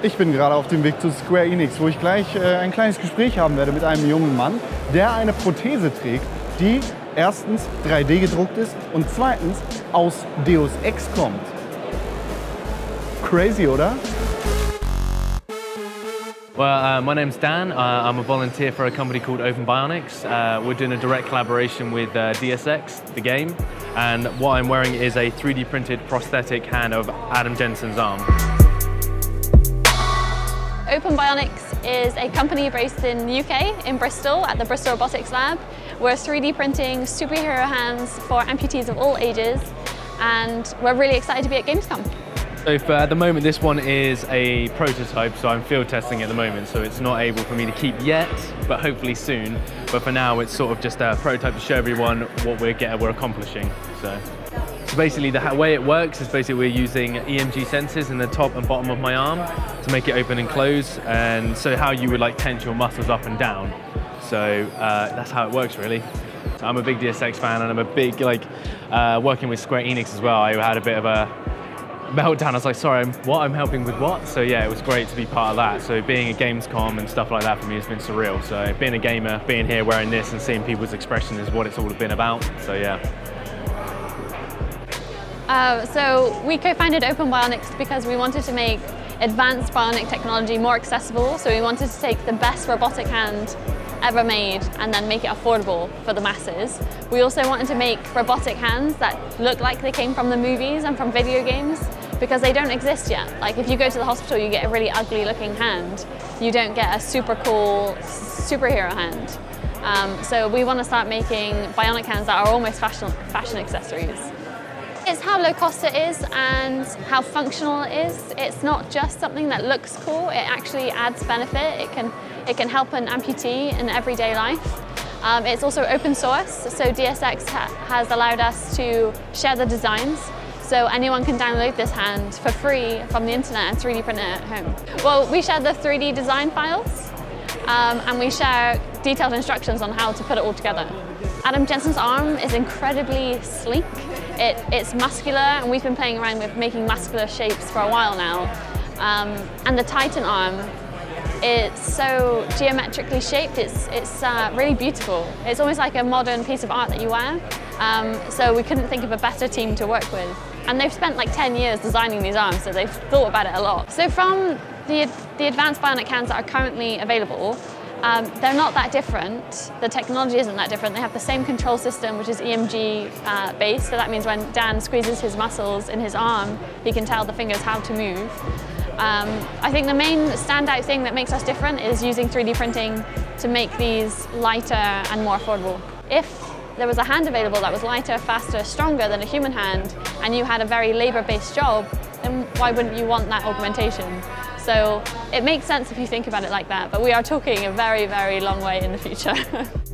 Ich bin gerade auf dem Weg zu Square Enix, wo ich gleich äh, ein kleines Gespräch haben werde mit einem jungen Mann, der eine Prothese trägt, die erstens 3D gedruckt ist und zweitens aus Deus Ex kommt. Crazy, oder? Well, uh, my name's Dan. Uh, I'm a volunteer for a company called Open Bionics. Uh, we're doing a direct collaboration with uh, DSX, the game, and what I'm wearing is a 3D printed prosthetic hand of Adam Jensen's arm. Open Bionics is a company based in the UK, in Bristol, at the Bristol Robotics Lab. We're 3D printing superhero hands for amputees of all ages, and we're really excited to be at Gamescom. So for at the moment, this one is a prototype, so I'm field testing at the moment, so it's not able for me to keep yet, but hopefully soon. But for now, it's sort of just a prototype to show everyone what we're getting, we're accomplishing. So. Basically the way it works is basically we're using EMG sensors in the top and bottom of my arm to make it open and close and so how you would like tense your muscles up and down. So uh, that's how it works really. I'm a big Deus Ex fan and I'm a big like uh, working with Square Enix as well. I had a bit of a meltdown. I was like, sorry, I'm, what? I'm helping with what? So yeah, it was great to be part of that. So being a Gamescom and stuff like that for me has been surreal. So being a gamer, being here wearing this and seeing people's expression is what it's all been about. So yeah. Uh, so we co-founded Open Bionics because we wanted to make advanced bionic technology more accessible. So we wanted to take the best robotic hand ever made and then make it affordable for the masses. We also wanted to make robotic hands that look like they came from the movies and from video games because they don't exist yet. Like if you go to the hospital, you get a really ugly looking hand. You don't get a super cool superhero hand. Um, so we want to start making bionic hands that are almost fashion, fashion accessories. It's how low cost it is and how functional it is. It's not just something that looks cool, it actually adds benefit. It can, it can help an amputee in everyday life. Um, it's also open source, so Deus Ex ha has allowed us to share the designs so anyone can download this hand for free from the internet and 3D print it at home. Well, we share the 3D design files um, and we share detailed instructions on how to put it all together. Adam Jensen's arm is incredibly sleek. It, it's muscular and we've been playing around with making muscular shapes for a while now. Um, and the Titan arm, it's so geometrically shaped, it's, it's uh, really beautiful. It's almost like a modern piece of art that you wear. Um, so we couldn't think of a better team to work with. And they've spent like 10 years designing these arms, so they've thought about it a lot. So from the, the advanced bionic hands that are currently available, um, they're not that different. The technology isn't that different. They have the same control system, which is EMG uh, based. So that means when Dan squeezes his muscles in his arm, he can tell the fingers how to move. Um, I think the main standout thing that makes us different is using 3D printing to make these lighter and more affordable. If there was a hand available that was lighter, faster, stronger than a human hand, and you had a very labour-based job, then why wouldn't you want that augmentation? So it makes sense if you think about it like that, but we are talking a very, very long way in the future.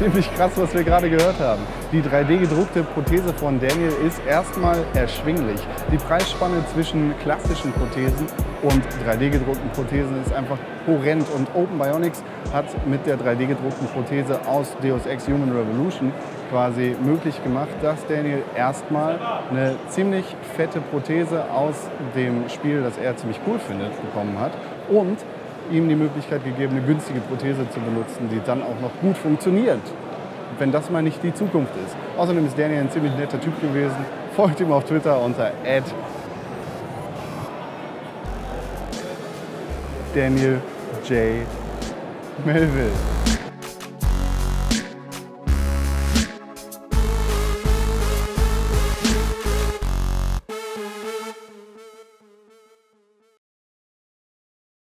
Ziemlich krass, was wir gerade gehört haben. Die 3D-gedruckte Prothese von Daniel ist erstmal erschwinglich. Die Preisspanne zwischen klassischen Prothesen und 3D-gedruckten Prothesen ist einfach horrend. Und Open Bionics hat mit der 3D-gedruckten Prothese aus Deus Ex Human Revolution quasi möglich gemacht, dass Daniel erstmal eine ziemlich fette Prothese aus dem Spiel, das er ziemlich cool findet, bekommen hat und ihm die Möglichkeit gegeben, eine günstige Prothese zu benutzen, die dann auch noch gut funktioniert. Wenn das mal nicht die Zukunft ist. Außerdem ist Daniel ein ziemlich netter Typ gewesen. Folgt ihm auf Twitter unter Daniel J. Melville.